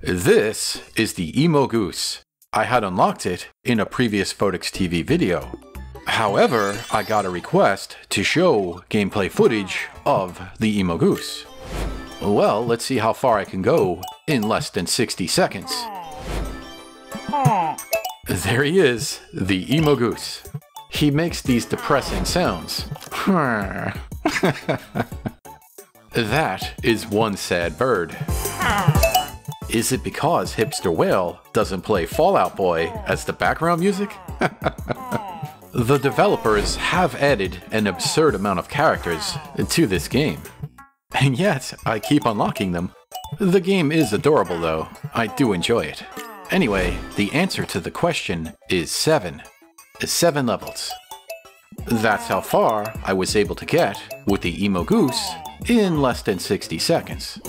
This is the Emo Goose. I had unlocked it in a previous Photics TV video. However, I got a request to show gameplay footage of the Emo Goose. Well, let's see how far I can go in less than 60 seconds. There he is, the Emo Goose. He makes these depressing sounds. that is one sad bird. Is it because Hipster Whale doesn't play Fall Out Boy as the background music? the developers have added an absurd amount of characters to this game. And yet, I keep unlocking them. The game is adorable though, I do enjoy it. Anyway, the answer to the question is 7. 7 levels. That's how far I was able to get with the Emo Goose in less than 60 seconds.